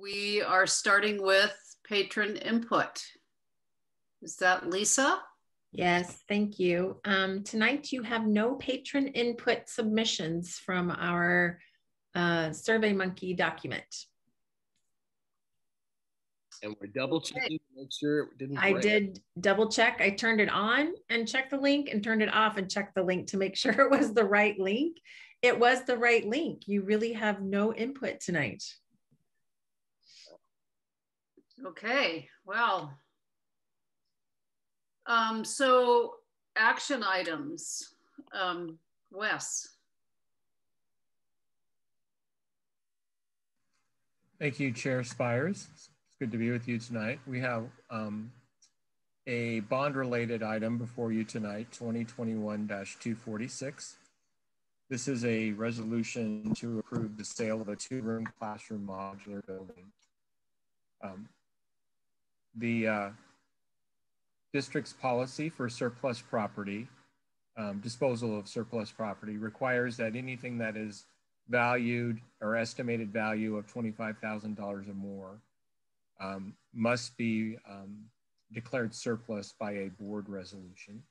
We are starting with patron input. Is that Lisa? Yes, thank you. Um, tonight you have no patron input submissions from our uh, SurveyMonkey document. And we're double checking to make sure it didn't. I break. did double check. I turned it on and checked the link and turned it off and checked the link to make sure it was the right link. It was the right link. You really have no input tonight. Okay, well. Um, so action items, um, Wes. Thank you, Chair Spires. It's good to be with you tonight. We have um, a bond-related item before you tonight, 2021-246. This is a resolution to approve the sale of a two-room classroom modular building. Um, the uh, district's policy for surplus property, um, disposal of surplus property requires that anything that is valued or estimated value of $25,000 or more um, must be um, declared surplus by a board resolution.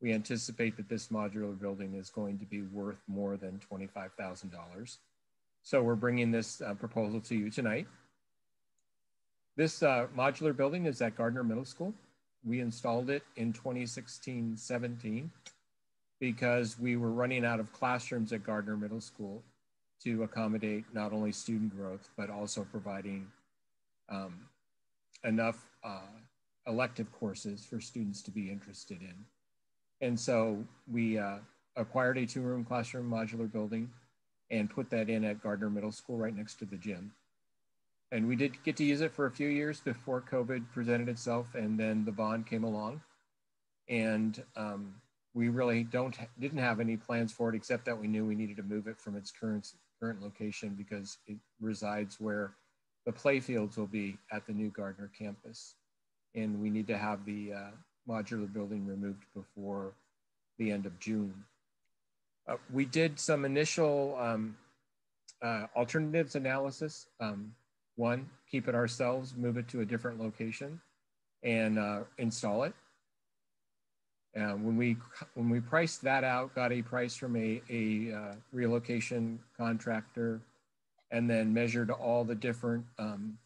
We anticipate that this modular building is going to be worth more than $25,000. So we're bringing this uh, proposal to you tonight. This uh, modular building is at Gardner Middle School. We installed it in 2016-17 because we were running out of classrooms at Gardner Middle School to accommodate not only student growth, but also providing um, enough uh, elective courses for students to be interested in. And so we uh, acquired a two room classroom modular building and put that in at Gardner Middle School right next to the gym. And we did get to use it for a few years before COVID presented itself and then the bond came along. And um, we really don't didn't have any plans for it except that we knew we needed to move it from its current current location because it resides where the playfields will be at the new Gardner campus. And we need to have the uh, modular building removed before the end of June. Uh, we did some initial um, uh, alternatives analysis. Um, one, keep it ourselves, move it to a different location and uh, install it. Uh, when we when we priced that out, got a price from a, a uh, relocation contractor, and then measured all the different um,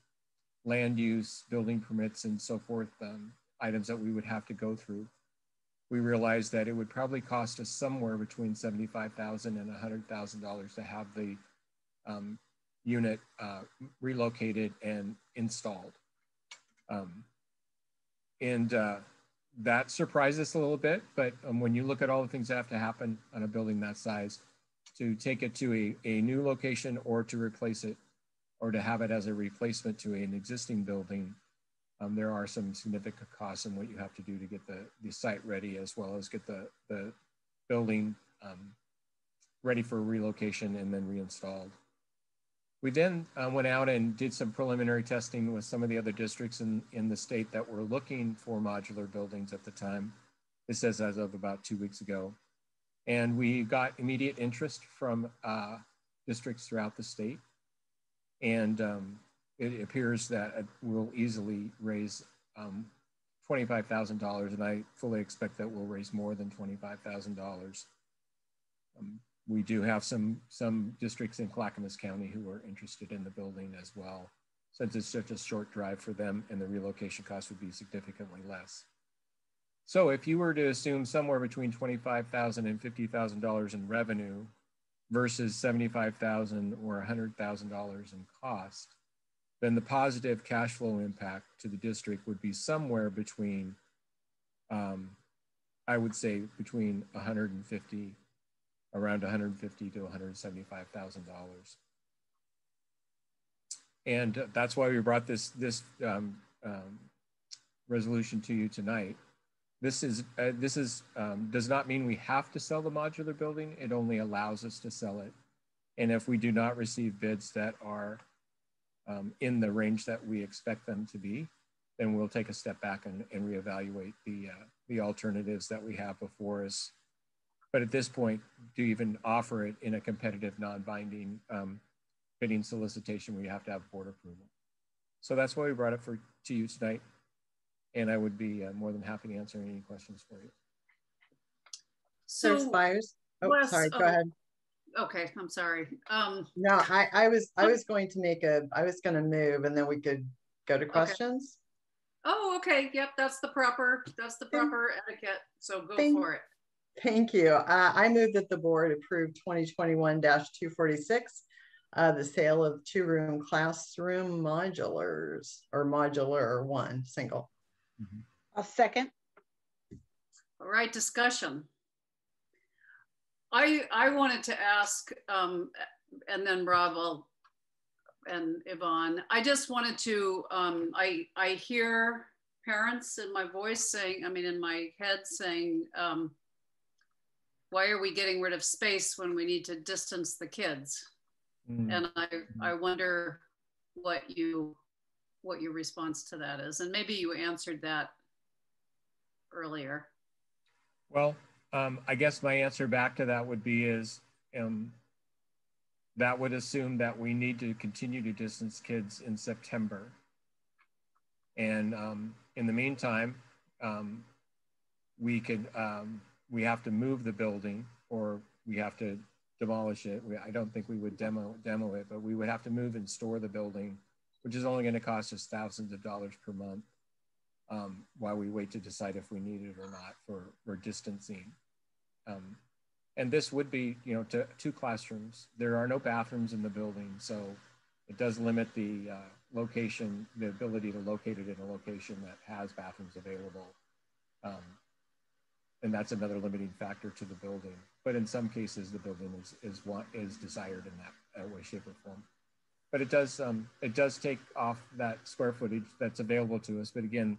land use, building permits, and so forth um, items that we would have to go through. We realized that it would probably cost us somewhere between 75000 and $100000 to have the um, unit uh, relocated and installed. Um, and uh, that surprised us a little bit, but um, when you look at all the things that have to happen on a building that size, to take it to a, a new location or to replace it or to have it as a replacement to an existing building, um, there are some significant costs in what you have to do to get the, the site ready as well as get the, the building um, ready for relocation and then reinstalled. We then uh, went out and did some preliminary testing with some of the other districts in, in the state that were looking for modular buildings at the time. This is as of about two weeks ago. And we got immediate interest from uh, districts throughout the state. And um, it appears that it will easily raise um, $25,000 and I fully expect that we'll raise more than $25,000. Um, we do have some, some districts in Clackamas County who are interested in the building as well, since it's such a short drive for them and the relocation cost would be significantly less. So if you were to assume somewhere between $25,000 and $50,000 in revenue versus 75,000 or $100,000 in cost, then the positive cash flow impact to the district would be somewhere between, um, I would say between 150 around 150 to 175 thousand dollars. And that's why we brought this this um, um, resolution to you tonight. This is uh, this is um, does not mean we have to sell the modular building. It only allows us to sell it. And if we do not receive bids that are um, in the range that we expect them to be, then we'll take a step back and, and reevaluate the uh, the alternatives that we have before us but at this point, to even offer it in a competitive, non-binding um, bidding solicitation, we have to have board approval. so that's why we brought it for to you tonight. And I would be uh, more than happy to answer any questions for you. So So, Spires. Oh, Wes, sorry. Go oh, ahead. okay, I'm sorry. Um, No, I, I was I was going to make a I was going to move and then we could go to questions. oh, okay, yep, that's the proper, that's the proper etiquette, so go Thank- for it. Thank you. Uh, I move that the board approve 2021-246, uh, the sale of two-room classroom modulars or modular or one single. A second. All right, discussion. I, I wanted to ask, um, and then Rob will, and Yvonne, I just wanted to, um, I, I hear parents in my voice saying, I mean, in my head saying, um, why are we getting rid of space when we need to distance the kids? Mm. And I, I wonder what you, what your response to that is. And maybe you answered that earlier. Well, um, I guess my answer back to that would be is um, that would assume that we need to continue to distance kids in September. And um, in the meantime, um, we could um, we have to move the building or we have to demolish it. We, I don't think we would demo demo it, but we would have to move and store the building, which is only going to cost us thousands of dollars per month um, while we wait to decide if we need it or not for, for distancing. Um, and this would be, you know, to, two classrooms. There are no bathrooms in the building, so it does limit the uh, location, the ability to locate it in a location that has bathrooms available. Um, and that's another limiting factor to the building. But in some cases, the building is is what is desired in that way, shape, or form. But it does um, it does take off that square footage that's available to us. But again,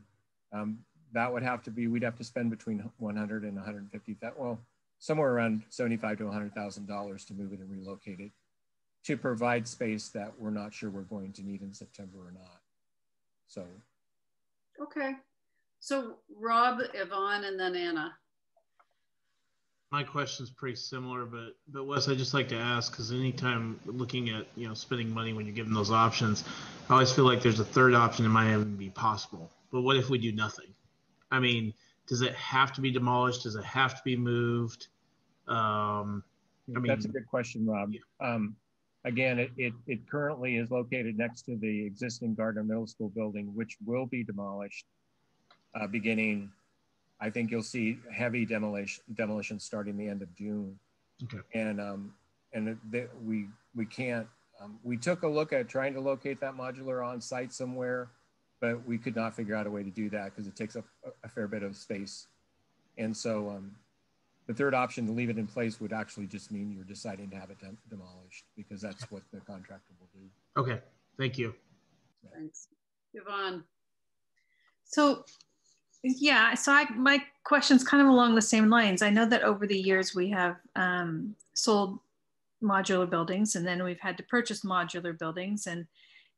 um, that would have to be we'd have to spend between 100 and 150 that well somewhere around 75 to 100 thousand dollars to move it and relocate it to provide space that we're not sure we're going to need in September or not. So Okay. So Rob, Yvonne, and then Anna. My question's pretty similar, but but Wes, I just like to ask because anytime looking at you know spending money when you're given those options, I always feel like there's a third option that might even be possible. But what if we do nothing? I mean, does it have to be demolished? Does it have to be moved? Um, I mean, that's a good question, Rob. Um, again, it, it, it currently is located next to the existing Gardner Middle School building, which will be demolished uh, beginning. I think you'll see heavy demolition demolition starting the end of June. Okay. And um, and it- that we we can't. Um, we took a look at trying to locate that modular on site somewhere, but we could not figure out a way to do that because it takes up a, a fair bit of space. And so um, the third option to leave it in place would actually just mean you're deciding to have it dem- demolished because that's what the contractor will do. okay, thank you. Thanks. Yvonne. So, yeah, so I, my question's kind of along the same lines. I know that over the years we have um, sold modular buildings and then we've had to purchase modular buildings and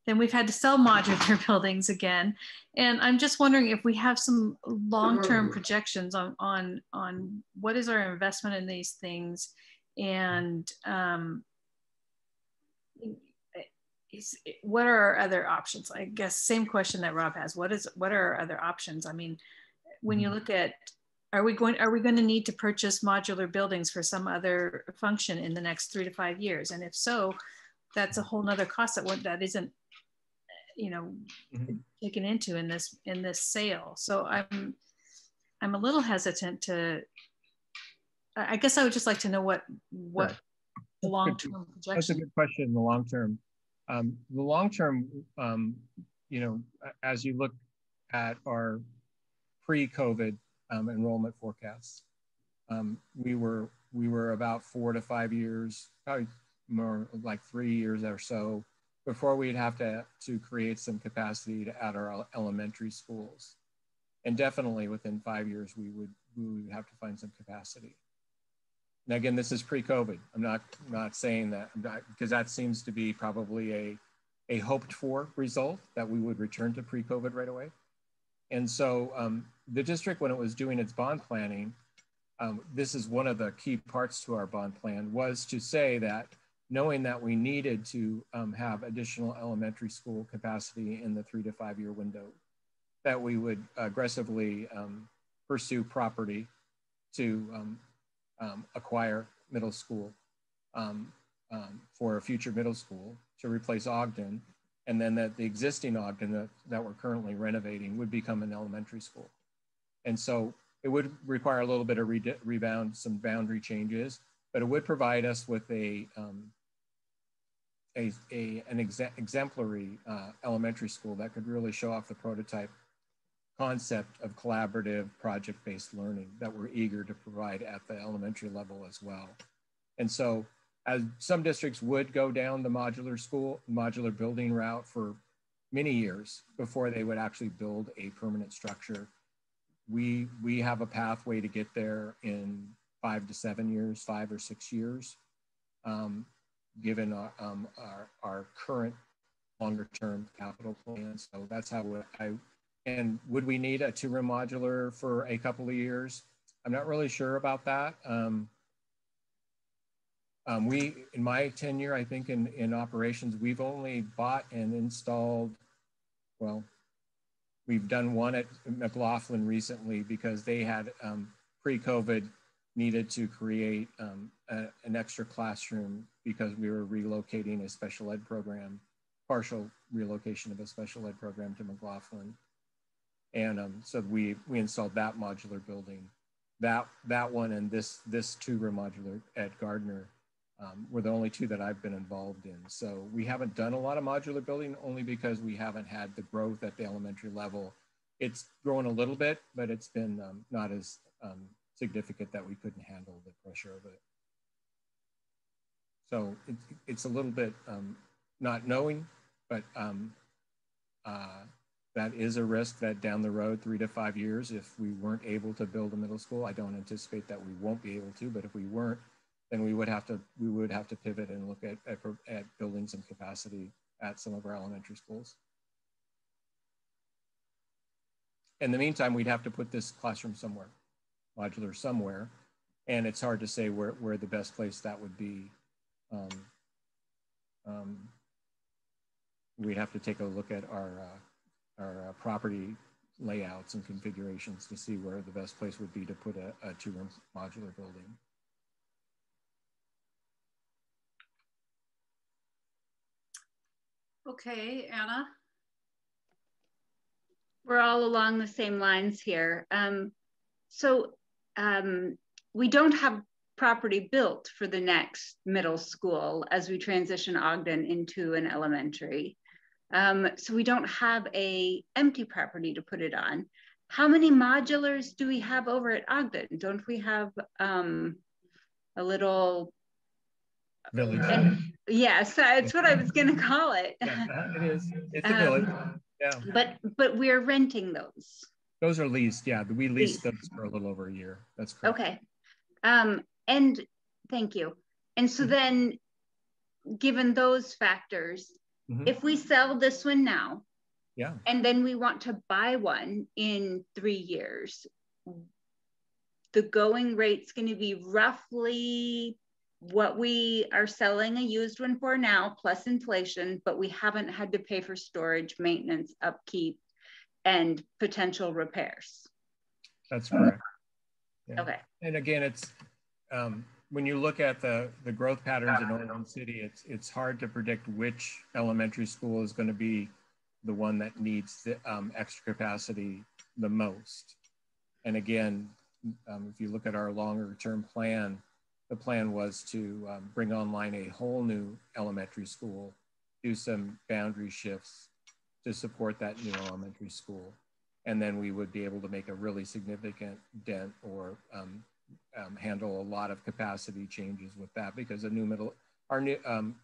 then we've had to sell modular buildings again. And I'm just wondering if we have some long-term projections on, on, on what is our investment in these things and um, what are our other options? I guess same question that Rob has. What is what are our other options? I mean, when you look at are we going are we going to need to purchase modular buildings for some other function in the next three to five years? And if so, that's a whole nother cost that that isn't you know Mhm. taken into in this in this sale. So I'm I'm a little hesitant to I guess I would just like to know what what the long-term That's a good question in the long term. Um, the long term, um, you know, as you look at our pre-COVID um, enrollment forecasts, um, we were we were about four to five years, probably more like three years or so, before we'd have to to create some capacity to at our elementary schools, and definitely within five years we would we would have to find some capacity. Now, again, this is pre-COVID. I'm not not saying that because that seems to be probably a a hoped for result that we would return to pre-COVID right away. And so um, the district, when it was doing its bond planning, um, this is one of the key parts to our bond plan was to say that knowing that we needed to um, have additional elementary school capacity in the three to five year window, that we would aggressively um, pursue property to um, acquire middle school um, um, for a future middle school to replace Ogden, and then that the existing Ogden that, that we're currently renovating would become an elementary school. And so it would require a little bit of re rebound, some boundary changes, but it would provide us with a, um, a, a, an exe exemplary uh, elementary school that could really show off the prototype concept of collaborative project-based learning that we're eager to provide at the elementary level as well. And so as some districts would go down the modular school, modular building route for many years before they would actually build a permanent structure. We, we have a pathway to get there in five to seven years, five or six years, um, given our, um, our, our current longer term capital plan. So that's how I, and would we need a two room modular for a couple of years? I'm not really sure about that. Um, um, we, in my tenure, I think in, in operations, we've only bought and installed, well, we've done one at McLoughlin recently because they had um, pre-COVID needed to create um, a, an extra classroom because we were relocating a special ed program, partial relocation of a special ed program to McLoughlin. And um, so we, we installed that modular building. That, that one and this, this two-room modular at Gardner um, were the only two that I've been involved in. So we haven't done a lot of modular building only because we haven't had the growth at the elementary level. It's grown a little bit, but it's been um, not as um, significant that we couldn't handle the pressure of it. So it, it's a little bit um, not knowing, but um, uh, that is a risk that down the road, three to five years, if we weren't able to build a middle school, I don't anticipate that we won't be able to, but if we weren't, then we would have to we would have to pivot and look at, at, at buildings and capacity at some of our elementary schools. In the meantime, we'd have to put this classroom somewhere, modular somewhere, and it's hard to say where, where the best place that would be. Um, um, we'd have to take a look at our, uh, our uh, property layouts and configurations to see where the best place would be to put a, a two-room modular building. Okay, Anna. We're all along the same lines here. Um, so um, we don't have property built for the next middle school as we transition Ogden into an elementary. Um, so we don't have a empty property to put it on. How many modulars do we have over at Ogden? Don't we have um, a little village. And, yes, that's what I was going to call it. Yeah, it is. It's a um, village. Yeah. But but we're renting those. Those are leased. Yeah, we leased, leased. those for a little over a year. That's correct. Okay. Um, and thank you. And so mm-hmm. then, given those factors, mm-hmm. if we sell this one now, yeah, and then we want to buy one in three years, the going rate's going to be roughly what we are selling a used one for now plus inflation, but we haven't had to pay for storage, maintenance, upkeep, and potential repairs. That's correct. Yeah. Okay. And again, it's um, when you look at the the growth patterns in Oregon City, it's it's hard to predict which elementary school is going to be the one that needs the um, extra capacity the most. And again, um, if you look at our longer term plan, the plan was to um, bring online a whole new elementary school, do some boundary shifts to support that new elementary school. And then we would be able to make a really significant dent or um, um, handle a lot of capacity changes with that because a new middle, our new, um,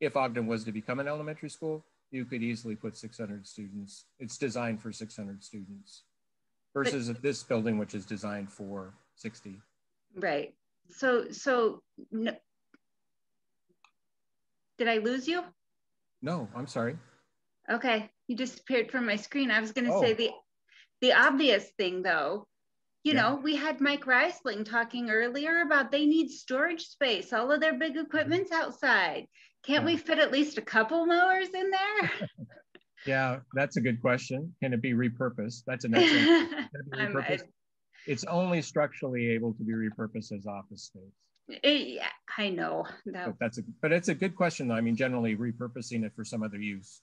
if Ogden was to become an elementary school, you could easily put 600 students. It's designed for 600 students versus but, this building, which is designed for 60. Right so so no, did I lose you? No, I'm sorry. Okay, you disappeared from my screen. I was going to oh. say the the obvious thing though you Yeah. know, we had Mike Reisling talking earlier about they need storage space. All of their big equipment's outside. Can't we fit at least a couple mowers in there? Yeah, that's a good question. Can it be repurposed? That's an excellent. Can it be repurposed? It's only structurally able to be repurposed as office space. Eh, yeah, I know. That, But that's a, but it's a good question. though. I mean, generally repurposing it for some other use.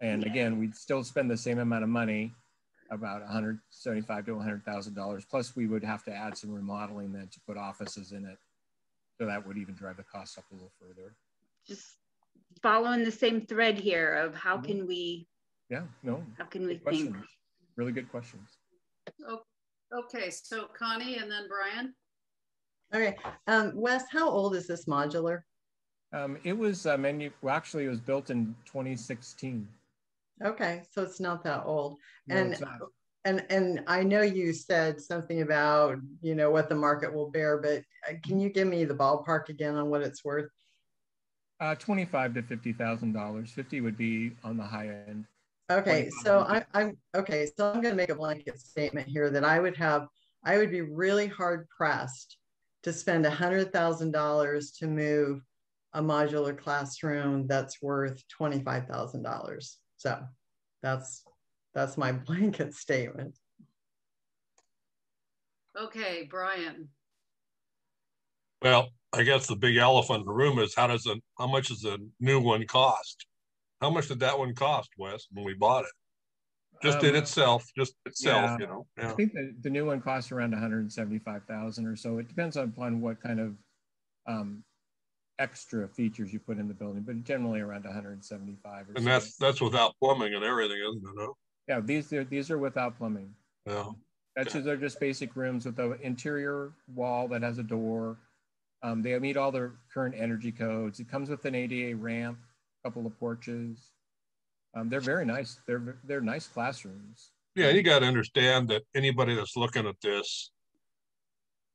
And Yeah. again, we'd still spend the same amount of money, about 175 to 100,000 dollars. Plus, we would have to add some remodeling then to put offices in it. So that would even drive the cost up a little further. just following the same thread here of how Mhm. can we, Yeah, no, how can we good think? Really good questions. Okay, so Connie and then Brian. Okay, um, Wes, how old is this modular? Um, it was uh, menu. Well, actually, it was built in 2016. Okay, so it's not that old. No, And. And and I know you said something about you know what the market will bear, but uh, can you give me the ballpark again on what it's worth? Uh, 25 to 50 thousand dollars. 50 would be on the high end. Okay, so I, I'm okay. So I'm going to make a blanket statement here that I would have, I would be really hard pressed to spend a hundred thousand dollars to move a modular classroom that's worth twenty five thousand dollars. So that's that's my blanket statement. Okay, Brian. Well, I guess the big elephant in the room is how does a how much does a new one cost? How much did that one cost, Wes, when we bought it? Just in Um, itself, just itself, yeah. you know. I think the, the new one costs around 175,000 or so. It depends upon what kind of um, extra features you put in the building, but generally around 175. Or And so. that's that's without plumbing and everything, isn't it? No? yeah. These are these are without plumbing. Yeah. That's just, they're just basic rooms with an interior wall that has a door. Um, they meet all the current energy codes. It comes with an ADA ramp, a couple of porches. Um, they're very nice. They're they're nice classrooms. Yeah, you got to understand that anybody that's looking at this,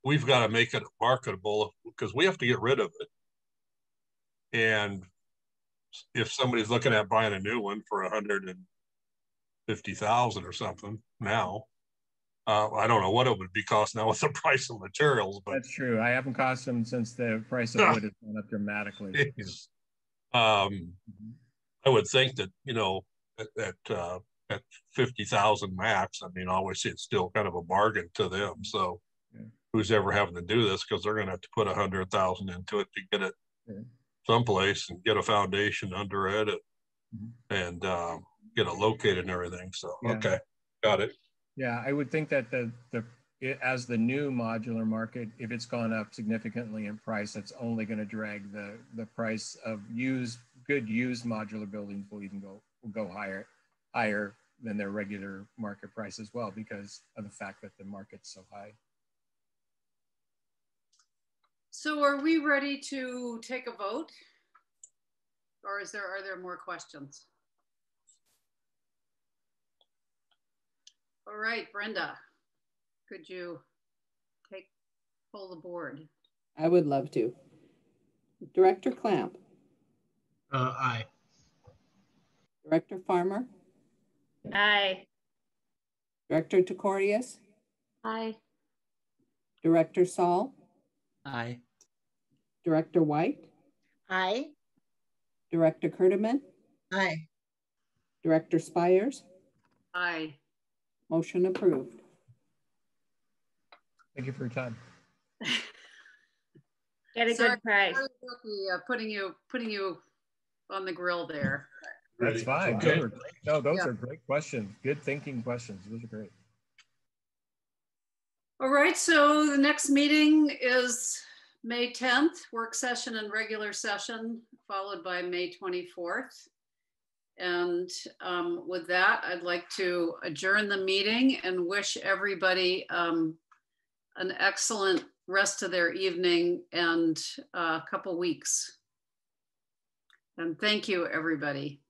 we've got to make it marketable because we have to get rid of it. And if somebody's looking at buying a new one for a hundred and fifty thousand or something now, uh, I don't know what it would be cost now with the price of materials, but That's true. I haven't cost them since the price of wood has gone up dramatically. um, I would think that you know at at, uh, at fifty thousand max. I mean, obviously it's still kind of a bargain to them. So Yeah. who's ever having to do this because they're going to have to put a hundred thousand into it to get it. Someplace and get a foundation under it and, Mhm. and um, get it located and everything. So Yeah. okay, got it. Yeah, I would think that the the it, as the new modular market, if it's gone up significantly in price, that's only going to drag the the price of used good used modular buildings will even go will go higher higher than their regular market price as well because of the fact that the market's so high. So are we ready to take a vote? Or is there, are there more questions? All right, Brenda, could you take, pull the board? I would love to. Director Clamp, Uh, aye. Director Farmer, Aye. Director Tekorius, Aye. Director Saul, Aye. Director White, Aye. Director Kerdeman, Aye. Director Spires, Aye. motion approved. Thank you for your time. Get a Sorry, good price. sorry uh, Putting you, putting you on the grill there. That's fine. Okay. Those are. No, those Yeah. are great questions. Good thinking questions. Those are great. All right, so the next meeting is May 10th, work session and regular session, followed by May 24th. And um, with that, I'd like to adjourn the meeting and wish everybody um, an excellent rest of their evening and a couple weeks. And thank you, everybody.